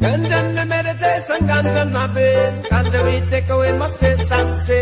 Ganja me meditation, ganja my brain. Ganja we take away my stress and strain.